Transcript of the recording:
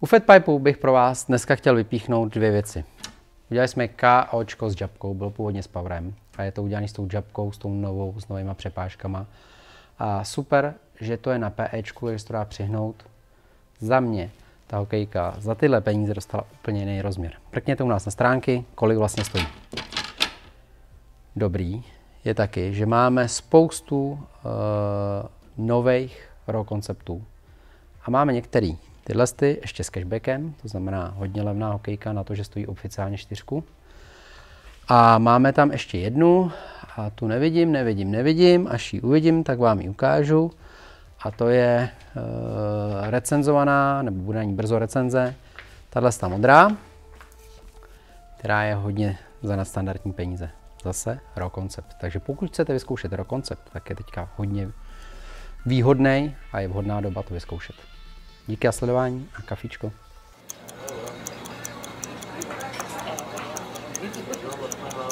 U Fatpipeu bych pro vás dneska chtěl vypíchnout dvě věci. Udělali jsme KOčko s džabkou, byl původně s Powerem a je to udělané s tou džabkou, s tou novou, s novýma přepážkama. A super, že to je na PEčku, že se to dá přihnout. Za mě ta hokejka za tyhle peníze dostala úplně jiný rozměr. Prkněte u nás na stránky, kolik vlastně stojí. Dobrý je taky, že máme spoustu uh, nových raw konceptů. A máme některý tyhle ty ještě s cashbackem, to znamená hodně levná hokejka na to, že stojí oficiálně čtyřku. A máme tam ještě jednu, a tu nevidím, nevidím, nevidím, až ji uvidím, tak vám ji ukážu. A to je uh, recenzovaná, nebo bude na ní brzo recenze, tahle ta modrá, která je hodně za nadstandardní peníze. Zase raw concept. Takže pokud chcete vyzkoušet raw concept, tak je teďka hodně výhodný a je vhodná doba to vyzkoušet. Díky za sledování a kafičko. Thank you.